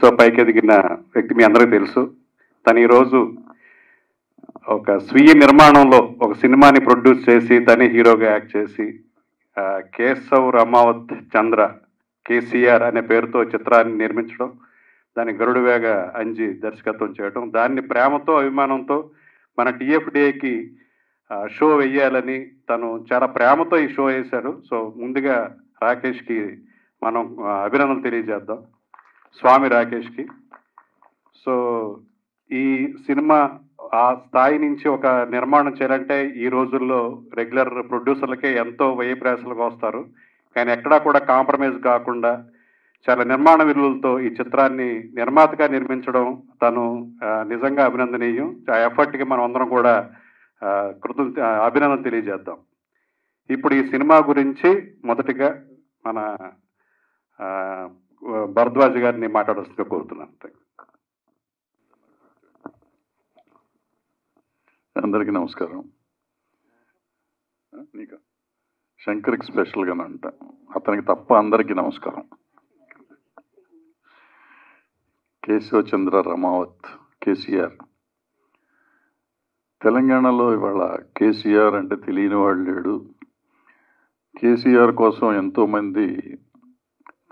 So పైకి ఎదిగిన వ్యక్తి మీ అందరికీ తెలుసు. తను ఈరోజు ఒక స్వీయ నిర్మాణంలో ఒక సినిమాని ప్రొడ్యూస్ చేసి తనే హీరోగా యాక్ట్ చేసి కేశవ్ రమావత్ చంద్ర కేసీఆర్ అనే పేరుతో చిత్రాన్ని నిర్మించడం దాన్ని గరుడు వేగ అంజి దర్శకత్వం చేయడం దాన్ని ప్రేమతో అభిమానంతో మన టీఎఫ్డిఏకి షో వెయ్యాలని తను చాలా ప్రేమతో ఈ షో వేశాడు సో ముందుగా రాకేష్కి మనం అభినందనలు తెలియజేద్దాం. స్వామి రాకేష్కి. సో ఈ సినిమా ఆ స్థాయి నుంచి ఒక నిర్మాణం చేయాలంటే ఈ రోజుల్లో రెగ్యులర్ ప్రొడ్యూసర్లకే ఎంతో వ్యయ ప్రయాసాలకు వస్తారు కానీ ఎక్కడా కూడా కాంప్రమైజ్ కాకుండా చాలా నిర్మాణ విలువలతో ఈ చిత్రాన్ని నిర్మాతగా నిర్మించడం తను నిజంగా అభినందనీయం. ఆ ఎఫర్ట్కి మనం అందరం కూడా ఆ, కృతజ్ఞ అభినందన తెలియజేద్దాం. ఇప్పుడు ఈ సినిమా గురించి మొదటిగా మన భరద్వాజ్ గారిని మాట్లాడాల్సిందిగా కోరుతున్నాను. అందరికీ నమస్కారం. నీకు శంకర్కి స్పెషల్గా అంట అతనికి తప్ప అందరికీ నమస్కారం. కేశవచంద్ర రమావత్ కేసీఆర్. తెలంగాణలో ఇవాళ కేసీఆర్ అంటే తెలియని వాడు లేడు. కేసీఆర్ కోసం ఎంతోమంది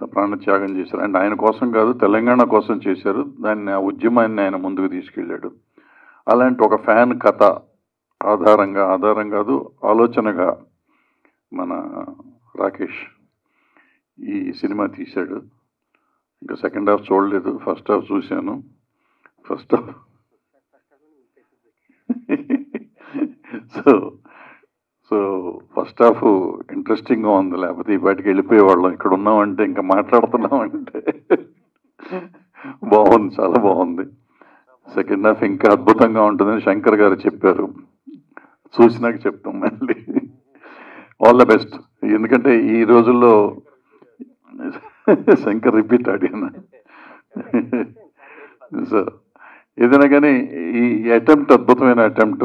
ప్రాణత్యాగం చేశారు. అంటే ఆయన కోసం కాదు తెలంగాణ కోసం చేశారు. దాన్ని ఆ ఉద్యమాన్ని ఆయన ముందుకు తీసుకెళ్ళాడు. అలాంటి ఒక ఫ్యాన్ కథ ఆధారంగా ఆధారం కాదు ఆలోచనగా మన రాకేష్ ఈ సినిమా తీశాడు. ఇంకా సెకండ్ హాఫ్ చూడలేదు. ఫస్ట్ హాఫ్ చూశాను. First half so so first half ఇంట్రెస్టింగ్గా ఉంది. లేకపోతే ఈ బయటకు వెళ్ళిపోయేవాళ్ళం. ఇక్కడ ఉన్నామంటే ఇంకా మాట్లాడుతున్నామంటే బాగుంది. చాలా బాగుంది. సెకండ్ హాఫ్ ఇంకా అద్భుతంగా ఉంటుందని శంకర్ గారు చెప్పారు. చూసినాక చెప్తాం మళ్ళీ. ఆల్ ద బెస్ట్ ఎందుకంటే ఈ రోజుల్లో శంకర్ రిపీట్ అడిగిన సో ఏదైనా కానీ ఈ అటెంప్ట్ అద్భుతమైన అటెంప్ట్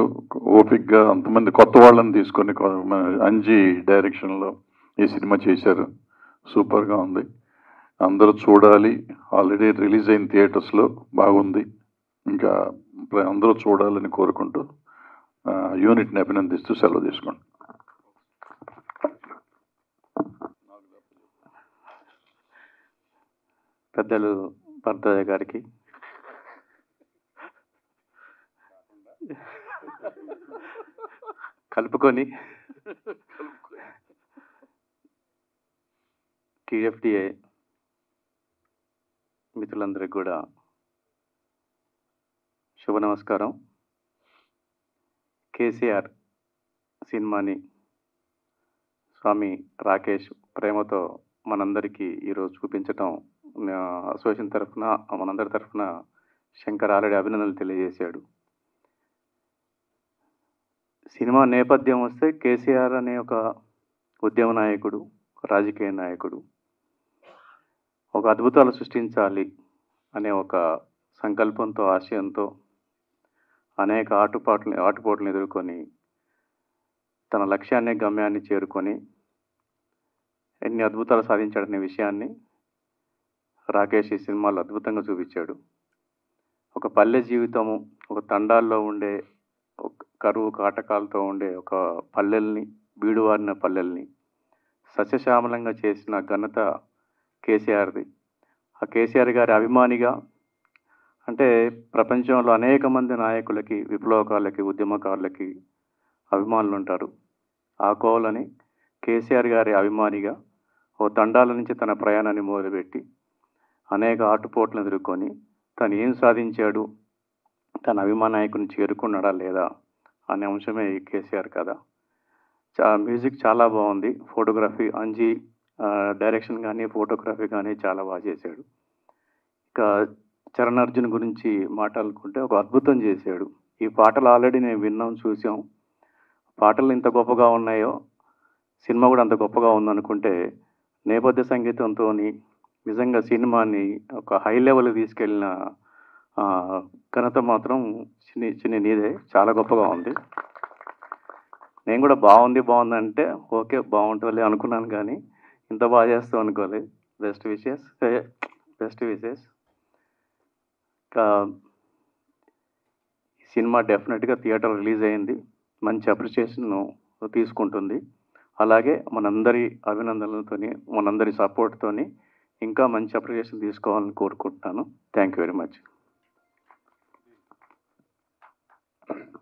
ఓపిక్గా అంతమంది కొత్త వాళ్ళని తీసుకొని అంజి అంజీ డైరెక్షన్లో ఈ సినిమా చేశారు. సూపర్గా ఉంది. అందరూ చూడాలి. ఆల్రెడీ రిలీజ్ అయిన థియేటర్స్లో బాగుంది. ఇంకా అందరూ చూడాలని కోరుకుంటూ యూనిట్ని అభినందిస్తూ సెలవు తీసుకోండి. పెద్దలు భర్తయ్య గారికి కలుపుకొని టీఎఫ్డిఏ మిత్రులందరికీ కూడా శుభ నమస్కారం. కేసీఆర్ సినిమాని స్వామి రాకేష్ ప్రేమతో మనందరికీ ఈరోజు చూపించటం అసోసియేషన్ తరఫున మనందరి తరఫున శంకర్ ఆల్రెడీ అభినందనలు తెలియజేశాడు. సినిమా నేపథ్యం వస్తే కేసీఆర్ అనే ఒక ఉద్యమ నాయకుడు రాజకీయ నాయకుడు. ఒక అద్భుతాలు సృష్టించాలి అనే ఒక సంకల్పంతో ఆశయంతో అనేక ఆటుపాట్లని ఆటుపోట్లను ఎదుర్కొని తన లక్ష్యాన్ని గమ్యాన్ని చేరుకొని ఎన్ని అద్భుతాలు సాధించాడనే విషయాన్ని రాకేష్ ఈ సినిమాలో అద్భుతంగా చూపించాడు. ఒక పల్లె జీవితము ఒక తండాల్లో ఉండే ఒక కరువు కాటకాలతో ఉండే ఒక పల్లెల్ని బీడువారిన పల్లెల్ని సస్యశ్యామలంగా చేసిన ఘనత కేసీఆర్ది. ఆ కేసీఆర్ గారి అభిమానిగా అంటే ప్రపంచంలో అనేక మంది నాయకులకి విప్లవకారులకి ఉద్యమకారులకి అభిమానులు ఉంటారు ఆ కోవలని కేసీఆర్ గారి అభిమానిగా ఓ తండాల నుంచి తన ప్రయాణాన్ని మొదలుపెట్టి అనేక ఆటుపోట్లను ఎదుర్కొని తను ఏం సాధించాడు తన అభిమానాయకుని చేరుకున్నాడా లేదా అనే అంశమే ఈ కేసీఆర్ కథ. చా మ్యూజిక్ చాలా బాగుంది. ఫోటోగ్రఫీ అంజీ డైరెక్షన్ కానీ ఫోటోగ్రఫీ కానీ చాలా బాగా చేశాడు. ఇక చరణ్ అర్జున్ గురించి మాట్లాడుకుంటే ఒక అద్భుతం చేశాడు. ఈ పాటలు ఆల్రెడీ నేను విన్నాం చూసాం పాటలు ఇంత గొప్పగా ఉన్నాయో సినిమా కూడా అంత గొప్పగా ఉందనుకుంటే నేపథ్య సంగీతంతో నిజంగా సినిమాని ఒక హై లెవెల్ తీసుకెళ్ళిన ఘనత మాత్రం చిన్ని చిన్ని నీదే చాలా గొప్పగా ఉంది. నేను కూడా బాగుంది బాగుంది అంటే ఓకే బాగుంటుంది అనుకున్నాను కానీ ఇంత బాగా చేస్తాం అనుకోవాలి బెస్ట్ విషెస్ బెస్ట్ విషెస్ ఇంకా ఈ సినిమా డెఫినెట్గా థియేటర్ రిలీజ్ అయింది. మంచి అప్రిషియేషన్ తీసుకుంటుంది. అలాగే మనందరి అభినందనలతోని మనందరి సపోర్ట్తోని ఇంకా మంచి అప్రిషియేషన్ తీసుకోవాలని కోరుకుంటున్నాను. థ్యాంక్ యూ వెరీ మచ్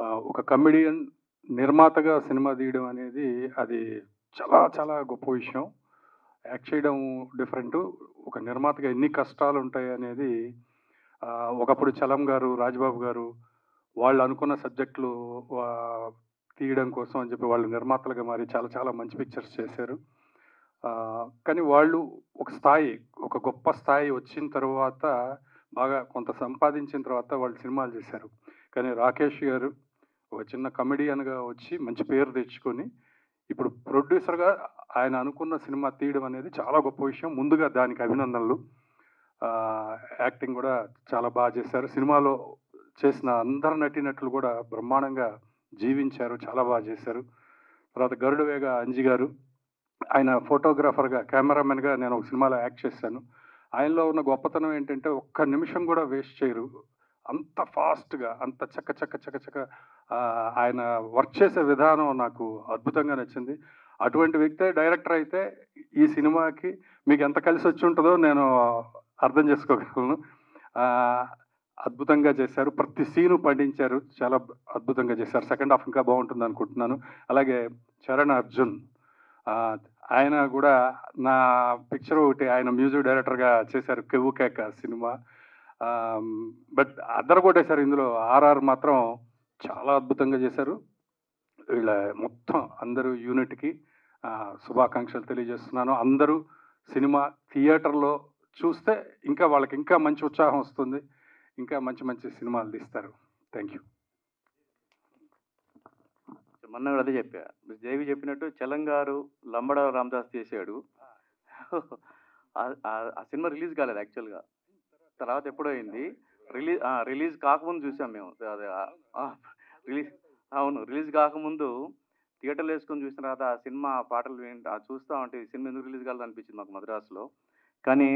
ఒక కమెడియన్ నిర్మాతగా సినిమా తీయడం అనేది అది చాలా చాలా గొప్ప విషయం. యాక్ట్ చేయడం డిఫరెంట్. ఒక నిర్మాతగా ఎన్ని కష్టాలు ఉంటాయి అనేది ఒకప్పుడు చలం గారు రాజ్బాబు గారు వాళ్ళు అనుకున్న సబ్జెక్టులు తీయడం కోసం అని చెప్పి వాళ్ళు నిర్మాతలుగా మారి చాలా చాలా మంచి పిక్చర్స్ చేశారు. కానీ వాళ్ళు ఒక స్థాయి ఒక గొప్ప స్థాయి వచ్చిన తర్వాత బాగా కొంత సంపాదించిన తర్వాత వాళ్ళు సినిమాలు చేశారు. కానీ రాకేష్ గారు ఒక చిన్న కమెడియన్గా వచ్చి మంచి పేరు తెచ్చుకొని ఇప్పుడు ప్రొడ్యూసర్గా ఆయన అనుకున్న సినిమా తీయడం అనేది చాలా గొప్ప విషయం. ముందుగా దానికి అభినందనలు. యాక్టింగ్ కూడా చాలా బాగా చేశారు. సినిమాలో చేసిన అందరు నటినట్లు కూడా బ్రహ్మాండంగా జీవించారు. చాలా బాగా చేశారు. తర్వాత గరుడవేగ అంజి గారు. ఆయన ఫోటోగ్రాఫర్గా కెమెరామెన్గా నేను ఒక సినిమాలో యాక్ట్ చేశాను. ఆయనలో ఉన్న గొప్పతనం ఏంటంటే ఒక్క నిమిషం కూడా వేస్ట్ చేయరు. అంత ఫాస్ట్గా అంత చక్క చక్క చక్క చక్క ఆయన వర్క్ చేసే విధానం నాకు అద్భుతంగా నచ్చింది. అటువంటి వ్యక్తే డైరెక్టర్ అయితే ఈ సినిమాకి మీకు ఎంత కలిసి వచ్చి ఉంటుందో నేను అర్థం చేసుకోగలను. అద్భుతంగా చేశారు. ప్రతి సీను పండించారు. చాలా అద్భుతంగా చేశారు. సెకండ్ హాఫ్ ఇంకా బాగుంటుంది అనుకుంటున్నాను. అలాగే చరణ్ అర్జున్ ఆయన కూడా నా పిక్చర్ ఒకటి ఆయన మ్యూజిక్ డైరెక్టర్గా చేశారు. కెవ్వు కేక సినిమా. బట్ అద్దరు కొట్టేశారు ఇందులో. ఆర్ఆర్ మాత్రం చాలా అద్భుతంగా చేశారు. వీళ్ళ మొత్తం అందరూ యూనిట్కి శుభాకాంక్షలు తెలియజేస్తున్నాను. అందరూ సినిమా థియేటర్లో చూస్తే ఇంకా వాళ్ళకి ఇంకా మంచి ఉత్సాహం వస్తుంది. ఇంకా మంచి మంచి సినిమాలు తీస్తారు. థ్యాంక్ యూ మొన్న కూడా అదే చెప్పా. జేవి చెప్పినట్టు చలంగారు లంబడ రామదాస్ చేశాడు. ఆ సినిమా రిలీజ్ కాలేదు యాక్చువల్గా. తర్వాత ఎప్పుడో అయింది. రిలీజ్ రిలీజ్ కాకముందు చూసాం మేము. అదే రిలీజ్ అవును రిలీజ్ కాకముందు థియేటర్లో వేసుకొని చూసిన తర్వాత ఆ సినిమా పాటలు చూస్తా ఉంటే ఈ సినిమా ఎందుకు రిలీజ్ కాలేదు అనిపించింది మాకు మద్రాసులో. కానీ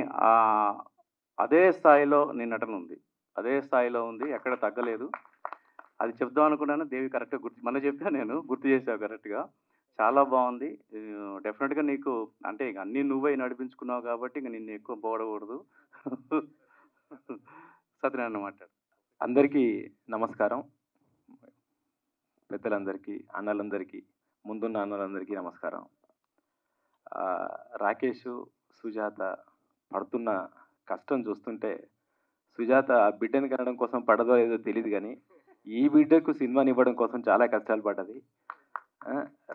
అదే స్థాయిలో నేను నటన ఉంది. అదే స్థాయిలో ఉంది ఎక్కడ తగ్గలేదు. అది చెప్దాం అనుకున్నాను దేవి కరెక్ట్గా గుర్తు మన చెప్పా నేను గుర్తు చేసావు కరెక్ట్గా. చాలా బాగుంది. డెఫినెట్గా నీకు అంటే ఇక అన్నీ నువ్వే నడిపించుకున్నావు కాబట్టి ఇంక నిన్ను ఎక్కువ పోడకూడదు. సత్యనారాయణ మాట్లాడు. అందరికీ నమస్కారం. పెద్దలందరికీ అన్నలందరికీ ముందున్న అన్నలందరికీ నమస్కారం. రాకేష్ సుజాత పడుతున్న కష్టం చూస్తుంటే సుజాత ఆ బిడ్డని కనడం కోసం పడదో ఏదో తెలియదు కానీ ఈ బిడ్డకు సినిమాని ఇవ్వడం కోసం చాలా కష్టాలు పడ్డది.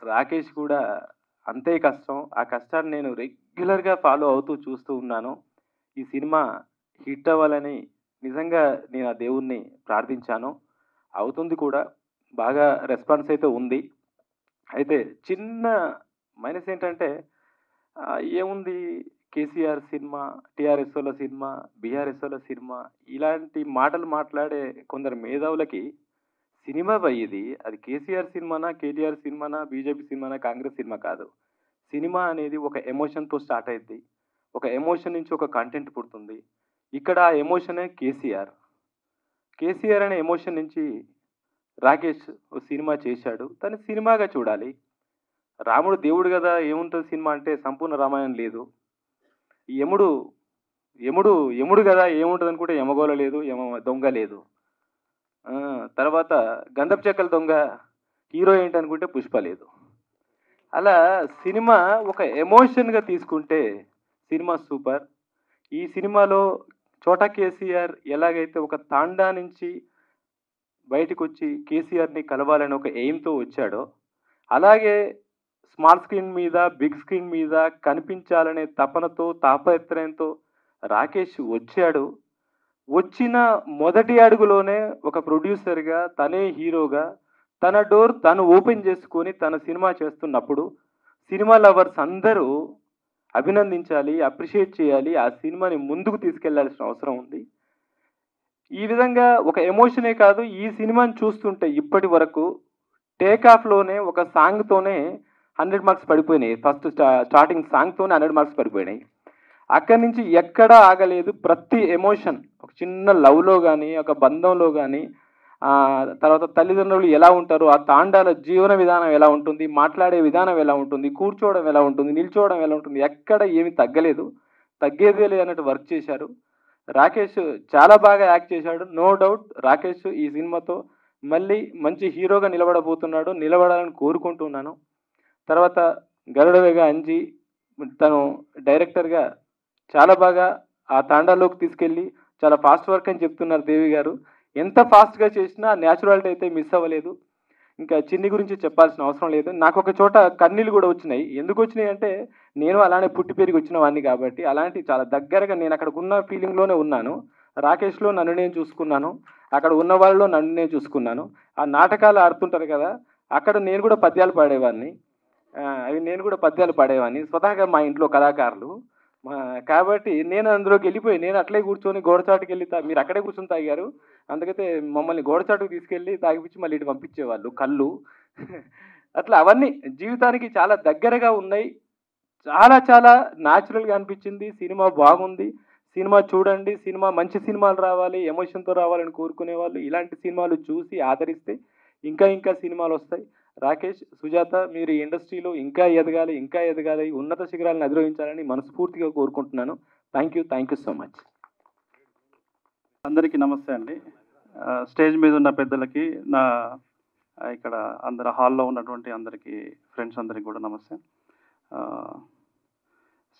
రాకేష్ కూడా అంతే కష్టం. ఆ కష్టాన్ని నేను రెగ్యులర్గా ఫాలో అవుతూ చూస్తూ ఉన్నాను. ఈ సినిమా హిట్ అవ్వాలని నిజంగా నేను ఆ దేవుణ్ణి ప్రార్థించాను. అవుతుంది కూడా. బాగా రెస్పాన్స్ అయితే ఉంది. అయితే చిన్న మైనస్ ఏంటంటే ఏముంది? కేసీఆర్ సినిమా టీఆర్ఎస్ఓల సినిమా బీఆర్ఎస్ఓల సినిమా ఇలాంటి మాటలు మాట్లాడే కొందరు మేధావులకి సినిమా పోయేది అది కేసీఆర్ సినిమానా కేటీఆర్ సినిమానా బీజేపీ సినిమానా కాంగ్రెస్ సినిమా కాదు. సినిమా అనేది ఒక ఎమోషన్తో స్టార్ట్ అయింది ఒక ఎమోషన్ నుంచి ఒక కంటెంట్ పుడుతుంది. ఇక్కడ ఆ ఎమోషనే కేసీఆర్. కేసీఆర్ అనే ఎమోషన్ నుంచి రాకేష్ ఓ సినిమా చేశాడు. తను సినిమాగా చూడాలి. రాముడు దేవుడు కదా ఏముంటుంది సినిమా అంటే సంపూర్ణ రామాయణం లేదు. యముడు యముడు యముడు కదా ఏముంటుంది అనుకుంటే యమగోళ లేదు యమ దొంగ లేదు. తర్వాత గంధపు చెక్కల దొంగ హీరో ఏంటి అనుకుంటే పుష్ప లేదు. అలా సినిమా ఒక ఎమోషన్గా తీసుకుంటే సినిమా సూపర్. ఈ సినిమాలో చోటా కేసీఆర్ ఎలాగైతే ఒక తాండా నుంచి బయటకు వచ్చి కేసీఆర్ని కలవాలని ఒక ఎయిమ్తో వచ్చాడో అలాగే స్మాల్ స్క్రీన్ మీద బిగ్ స్క్రీన్ మీద కనిపించాలనే తపనతో తాపత్రయంతో రాకేష్ వచ్చాడు. వచ్చిన మొదటి అడుగులోనే ఒక ప్రొడ్యూసర్గా తనే హీరోగా తన డోర్ తను ఓపెన్ చేసుకొని తన సినిమా చేస్తున్నప్పుడు సినిమా లవర్స్ అందరూ అభినందించాలి అప్రిషియేట్ చేయాలి ఆ సినిమాని ముందుకు తీసుకెళ్ళాల్సిన అవసరం ఉంది. ఈ విధంగా ఒక ఎమోషనే కాదు ఈ సినిమాని చూస్తుంటే ఇప్పటి వరకు టేక్ ఆఫ్లోనే ఒక సాంగ్తోనే హండ్రెడ్ మార్క్స్ పడిపోయినాయి. ఫస్ట్ స్టార్టింగ్ సాంగ్తోనే హండ్రెడ్ మార్క్స్ పడిపోయినాయి. అక్కడి నుంచి ఎక్కడా ఆగలేదు. ప్రతి ఎమోషన్ ఒక చిన్న లవ్లో కానీ ఒక బంధంలో కానీ తర్వాత తల్లిదండ్రులు ఎలా ఉంటారు? ఆ తాండాల జీవన విధానం ఎలా ఉంటుంది? మాట్లాడే విధానం ఎలా ఉంటుంది? కూర్చోవడం ఎలా ఉంటుంది? నిల్చోవడం ఎలా ఉంటుంది? ఎక్కడ ఏమీ తగ్గలేదు. తగ్గేదే లేదు అన్నట్టు వర్క్ చేశారు. రాకేష్ చాలా బాగా యాక్ట్ చేశాడు. నో డౌట్ రాకేష్ ఈ సినిమాతో మళ్ళీ మంచి హీరోగా నిలబడబోతున్నాడు. నిలబడాలని కోరుకుంటున్నాను తర్వాత గరుడవేగా అంజి తను డైరెక్టర్గా చాలా బాగా ఆ తాండాలోకి తీసుకెళ్ళి చాలా ఫాస్ట్ వర్క్ అని చెప్తున్నారు దేవి గారు. ఎంత ఫాస్ట్గా చేసినా న్యాచురాలిటీ అయితే మిస్ అవ్వలేదు. ఇంకా చిన్ని గురించి చెప్పాల్సిన అవసరం లేదు. నాకు ఒక చోట కన్నీళ్ళు కూడా వచ్చినాయి. ఎందుకు వచ్చినాయి అంటే నేను అలానే పుట్టి పెరిగి వచ్చిన వాడిని కాబట్టి అలాంటి చాలా దగ్గరగా నేను అక్కడ ఉన్న ఫీలింగ్లోనే ఉన్నాను. రాకేష్లో నన్ను నేను చూసుకున్నాను. అక్కడ ఉన్న వాళ్ళలో నన్ను నేను చూసుకున్నాను. ఆ నాటకాలు ఆడుతుంటారు కదా అక్కడ నేను కూడా పద్యాలు పాడేవాడిని. అవి నేను కూడా పద్యాలు పాడేవాడిని. స్వతహాగా మా ఇంట్లో కళాకారులు. కాబట్టి నేను అందులోకి వెళ్ళిపోయి నేను అట్లే కూర్చొని గోడచాటుకి వెళ్ళి మీరు అక్కడే కూర్చొని తాగారు. అందుకైతే మమ్మల్ని గోడచాటుకు తీసుకెళ్ళి తాగిపించి మళ్ళీ ఇటు పంపించేవాళ్ళు కళ్ళు. అట్లా అవన్నీ జీవితానికి చాలా దగ్గరగా ఉన్నాయి. చాలా చాలా న్యాచురల్గా అనిపించింది. సినిమా బాగుంది. సినిమా చూడండి. సినిమా మంచి సినిమాలు రావాలి. ఎమోషన్తో రావాలని కోరుకునే వాళ్ళు ఇలాంటి సినిమాలు చూసి ఆదరిస్తే ఇంకా ఇంకా సినిమాలు వస్తాయి. రాకేష్ సుజాత మీరు ఈ ఇండస్ట్రీలో ఇంకా ఎదగాలి ఇంకా ఎదగాలి ఉన్నత శిఖరాలను అధిరోహించాలని మనస్ఫూర్తిగా కోరుకుంటున్నాను. Thank you thank you so much అందరికీ నమస్తే అండి. స్టేజ్ మీద ఉన్న పెద్దలకి నా ఇక్కడ అందరు హాల్లో ఉన్నటువంటి అందరికీ ఫ్రెండ్స్ అందరికీ కూడా నమస్తే.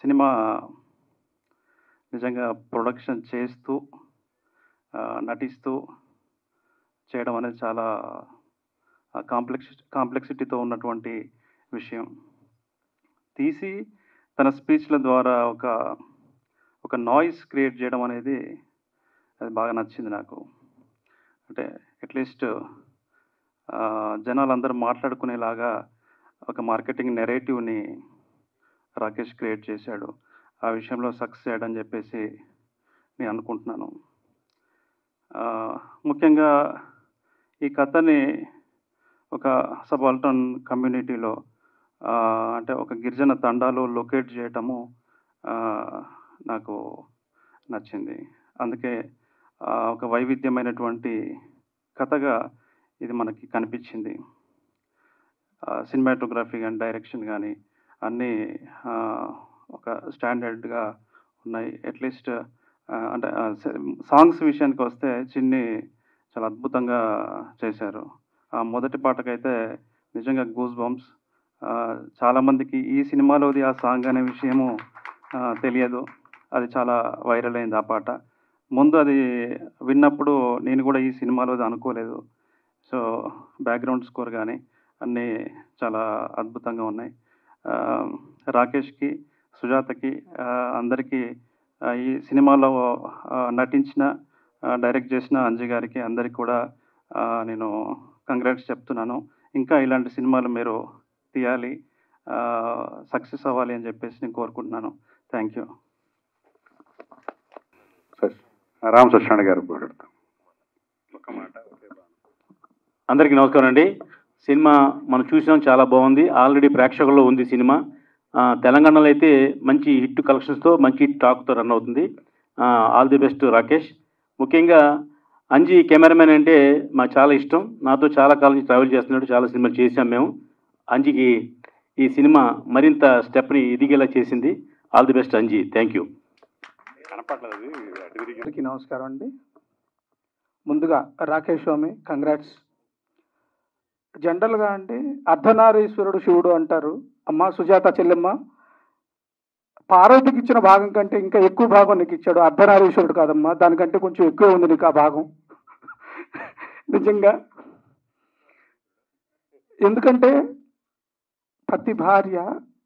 సినిమా నిజంగా ప్రొడక్షన్ చేస్తూ నటిస్తూ చేయడం అనేది చాలా కాంప్లెక్స్ కాంప్లెక్సిటీతో ఉన్నటువంటి విషయం. తీసి తన స్పీచ్ల ద్వారా ఒక ఒక నాయిస్ క్రియేట్ చేయడం అనేది అది బాగా నచ్చింది నాకు. అంటే అట్లీస్ట్ జనాలు అందరూ మాట్లాడుకునేలాగా ఒక మార్కెటింగ్ నెరేటివ్ని రాకేష్ క్రియేట్ చేశాడు. ఆ విషయంలో సక్సెస్ అని చెప్పేసి నేను అనుకుంటున్నాను. ముఖ్యంగా ఈ కథని ఒక సబాల్టన్ కమ్యూనిటీలో అంటే ఒక గిరిజన తండాలో లొకేట్ చేయటము నాకు నచ్చింది. అందుకే ఒక వైవిధ్యమైనటువంటి కథగా ఇది మనకి కనిపించింది. సినిమాటోగ్రఫీ కానీ డైరెక్షన్ కానీ అన్నీ ఒక స్టాండర్డ్గా ఉన్నాయి. అట్లీస్ట్ అంటే సాంగ్స్ విషయానికి వస్తే చిన్ని చాలా అద్భుతంగా చేశారు. మొదటి పాటకైతే నిజంగా గూస్ బంప్స్ చాలామందికి ఈ సినిమాలోది ఆ సాంగ్ అనే విషయము తెలియదు. అది చాలా వైరల్ అయింది ఆ పాట. ముందు అది విన్నప్పుడు నేను కూడా ఈ సినిమాలోది అనుకోలేదు. సో బ్యాక్గ్రౌండ్ స్కోర్ కానీ అన్నీ చాలా అద్భుతంగా ఉన్నాయి. రాకేష్కి సుజాతకి అందరికీ ఈ సినిమాలో నటించిన డైరెక్ట్ చేసిన అంజయ్ గారికి అందరికి కూడా నేను కంగ్రాట్స్ చెప్తున్నాను. ఇంకా ఇలాంటి సినిమాలు మీరు తీయాలి సక్సెస్ అవ్వాలి అని చెప్పేసి నేను కోరుకుంటున్నాను. థ్యాంక్ యూ రామ్ సత్యనారాయణ గారు మాట్లాడతాం. అందరికీ నమస్కారం అండి. సినిమా మనం చూసినాం చాలా బాగుంది. ఆల్రెడీ ప్రేక్షకుల్లో ఉంది సినిమా. తెలంగాణలో అయితే మంచి హిట్ కలెక్షన్స్తో మంచి టాక్తో రన్ అవుతుంది. All the best Rakesh. ముఖ్యంగా అంజీ కెమెరామెన్ అంటే మాకు చాలా ఇష్టం. నాతో చాలా కాలం నుంచి ట్రావెల్ చేస్తున్నాడు చాలా సినిమాలు చేశాం మేము. అంజీకి ఈ సినిమా మరింత స్టెప్ని ఎదిగేలా చేసింది. All the best Anji. Thank you అందరికీ నమస్కారం అండి. ముందుగా రాకేష్ స్వామి కంగ్రాట్స్ జనరల్గా అంటే అర్ధనారీశ్వరుడు శివుడు అంటారు. అమ్మ సుజాత చెల్లెమ్మ. పార్వతికి ఇచ్చిన భాగం కంటే ఇంకా ఎక్కువ భాగం నీకు ఇచ్చాడు. అర్ధనారీశ్వరుడు కాదమ్మా. దానికంటే కొంచెం ఎక్కువ ఉంది నీకు ఆ భాగం. నిజంగా. ఎందుకంటే ప్రతి భార్య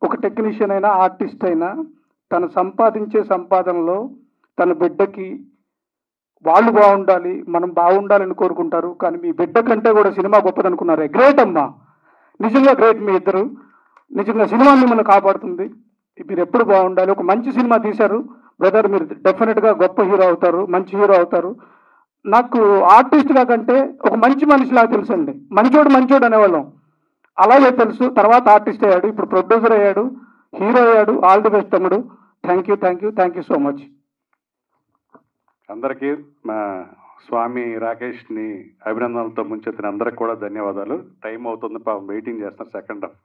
ఒక టెక్నీషియన్ అయినా ఆర్టిస్ట్ అయినా తను సంపాదించే సంపాదనలో తన బిడ్డకి వాళ్ళు బాగుండాలి మనం బాగుండాలని కోరుకుంటారు. కానీ మీ బిడ్డ కంటే కూడా సినిమా గొప్పదనుకున్నారే. గ్రేట్ అమ్మా! నిజంగా గ్రేట్ మీ ఇద్దరు. నిజంగా సినిమా మిమ్మల్ని కాపాడుతుంది. మీరు ఎప్పుడు బాగుండాలి. ఒక మంచి సినిమా తీశారు. బ్రదర్ మీరు డెఫినెట్గా గొప్ప హీరో అవుతారు. మంచి హీరో అవుతారు. నాకు ఆర్టిస్ట్గా కంటే ఒక మంచి మనిషిలా తెలుసండి. మంచోడు మంచోడు అనేవాళ్ళం. అలాగే తెలుసు. తర్వాత ఆర్టిస్ట్ అయ్యాడు. ఇప్పుడు ప్రొడ్యూసర్ అయ్యాడు. హీరో అయ్యాడు. ఆల్ ది బెస్ట్ తమ్ముడు. Thank you thank you thank you so much అందరికీ మా స్వామి రాకేష్ని అభినందనలతో ముంచెత్తిన అందరికి కూడా ధన్యవాదాలు. టైం అవుతుంది పాపం వెయిటింగ్ చేస్తున్నారు సెకండ్ హాఫ్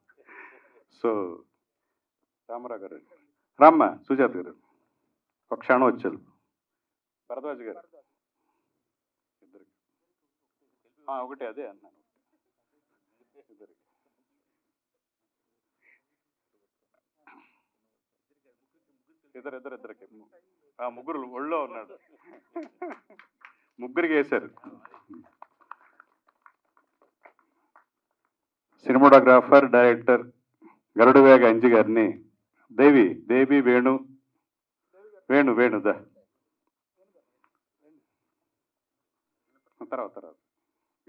సో రామారావు గారు. రామ్మ సుజాత గారు. ఒక క్షణం వచ్చారు భరద్వాజ్ గారు ఇద్దరికి ఆ, ఒకటే అదే అన్నాను. ఇద్దరికి. ఇద్దరు ఇద్దరు ఇద్దరికి. ఆ, ముగ్గురు ఒళ్ళో ఉన్నాడు. ముగ్గురికి వేశారు. సినిమాటోగ్రాఫర్ డైరెక్టర్ గరుడువేగ అంజి గారిని దేవి దేవి వేణు వేణు వేణుదా తర్వాత తర్వాత.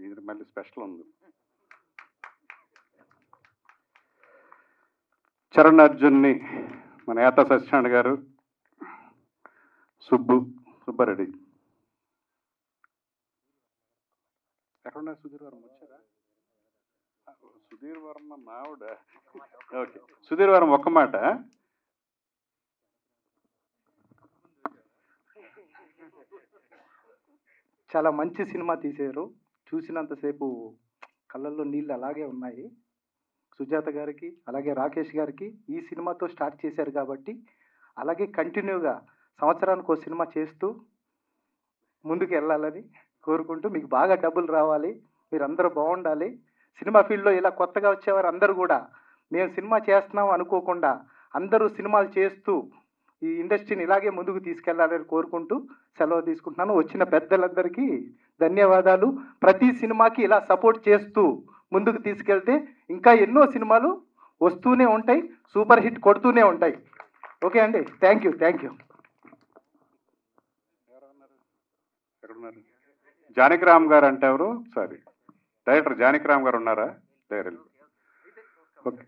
ఇది మళ్ళీ స్పెషల్ ఉంది. చరణ్ అర్జున్ని మన ఏత సత్యనారాయణ గారు సుబ్బు సుబ్బారెడ్డి. ఎక్కడున్నారు సుధీర్ వర్మ? వచ్చారా? సుధీర్ వర్మ మావిడ. ఓకే. సుధీర్ వర్మ ఒక్క మాట. చాలా మంచి సినిమా తీశారు. చూసినంతసేపు కళ్ళల్లో నీళ్ళు అలాగే ఉన్నాయి. సుజాత గారికి అలాగే రాకేష్ గారికి ఈ సినిమాతో స్టార్ట్ చేశారు కాబట్టి అలాగే కంటిన్యూగా సంవత్సరానికి ఒక సినిమా చేస్తూ ముందుకు వెళ్ళాలని కోరుకుంటూ మీకు బాగా డబ్బులు రావాలి మీరందరూ బాగుండాలి. సినిమా ఫీల్డ్లో ఇలా కొత్తగా వచ్చేవారు అందరూ కూడా మేము సినిమా చేస్తున్నాం అనుకోకుండా అందరూ సినిమాలు చేస్తూ ఈ ఇండస్ట్రీని ఇలాగే ముందుకు తీసుకెళ్ళాలని కోరుకుంటూ సెలవు తీసుకుంటున్నాను. వచ్చిన పెద్దలందరికీ ధన్యవాదాలు. ప్రతి సినిమాకి ఇలా సపోర్ట్ చేస్తూ ముందుకు తీసుకెళ్తే ఇంకా ఎన్నో సినిమాలు వస్తూనే ఉంటాయి సూపర్ హిట్ కొడుతూనే ఉంటాయి. ఓకే అండి. Thank you thank you. Janakiram garu అంటే ఎవరు? సారీ. డైరెక్టర్ జానకిరామ్ గారు ఉన్నారా? డైరెక్టర్. ఓకే.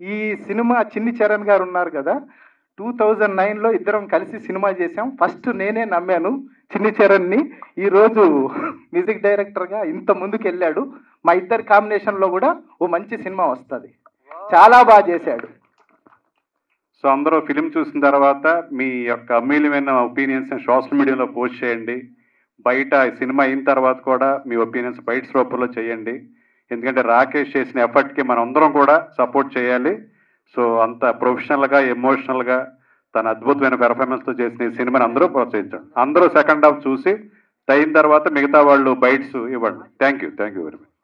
ఈ సినిమా చిన్ని చరణ్ గారు ఉన్నారు కదా టూ థౌజండ్ నైన్లో ఇద్దరం కలిసి సినిమా చేసాం ఫస్ట్ నేనే నమ్మాను చిన్ని చరణ్ని. ఈరోజు మ్యూజిక్ డైరెక్టర్గా ఇంత ముందుకు వెళ్ళాడు మా ఇద్దరి కాంబినేషన్లో కూడా ఓ మంచి సినిమా వస్తుంది. చాలా బాగా చేశాడు. సో అందరూ ఫిలిం చూసిన తర్వాత మీ యొక్క అమూల్యమైన ఒపీనియన్స్ సోషల్ మీడియాలో పోస్ట్ చేయండి. బయట సినిమా అయిన తర్వాత కూడా మీ ఒపీనియన్స్ బయట రూపంలో చేయండి. ఎందుకంటే రాకేష్ చేసిన ఎఫర్ట్కి మనం అందరం కూడా సపోర్ట్ చేయాలి. సో అంత ప్రొఫెషనల్గా ఎమోషనల్గా తన అద్భుతమైన పెర్ఫార్మెన్స్తో చేసిన ఈ సినిమాని అందరూ ప్రోత్సహించండి. అందరూ సెకండ్ హాఫ్ చూసి అయిన తర్వాత మిగతా వాళ్ళు బైట్స్ ఇవ్వండి. Thank you thank you very much.